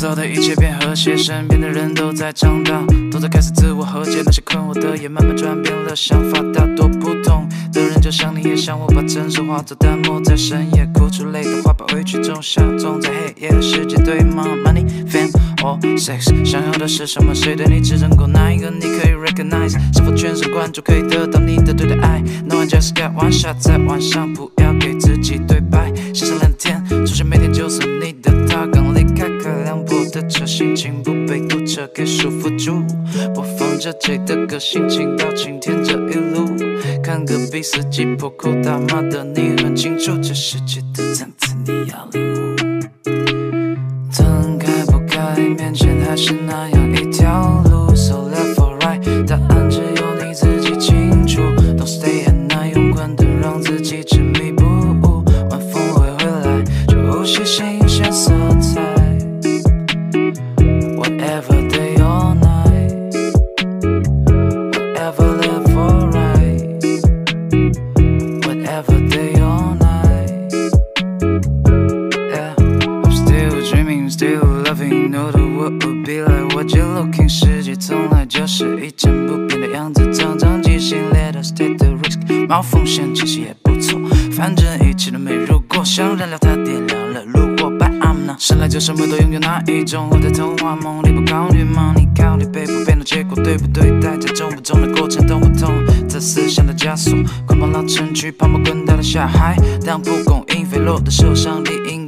遭的一切变和谐，身边的人都在长大，都在开始自我和解。那些困惑的也慢慢转变了想法，大多不同的人就像你也像我，把真实化作淡漠，在深夜哭出泪的花，把委屈种下种在黑夜的世界，对吗？Money, fame or sex，想要的是什么？谁对你只能够哪一个？你可以 recognize，是否全神贯注可以得到你的对的爱？No one just got one shot，在晚上不不被堵车给束缚住，播放着谁的歌，心情到晴天这一路，看隔壁司机破口大骂的你很清楚，这世界的层次你要领悟。灯开不开，面前还是那样 still loving. Know the world would be like what you're looking. 世界从来就是一成不变的样子，常常即兴，Let us take the risk，冒风险其实也不错。反正一切都没如果，想燃料它点亮了炉火。But I'm not，生来就什么都拥有那一种。我在童话梦里不考虑 money，考虑被不变的结果对不对，待，这重不重的过程痛不痛？这思想的枷锁，捆绑老城区，泡沫滚大了下海。当蒲公英飞落的时候，上帝应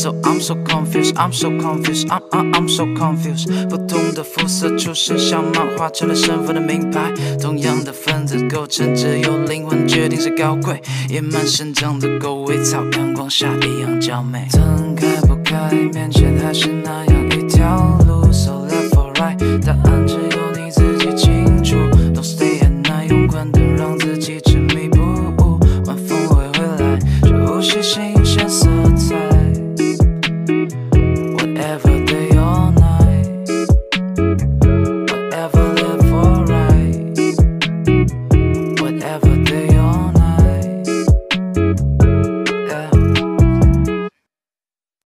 ？So I'm so confused, I'm so confused, I'm I'm I'm so confused。不同的肤色出身像漫画，成了身份的名牌。同样的分子构成，只有灵魂决定是高贵。野蛮生长的狗尾草，阳光下一样娇美。灯开不开，面具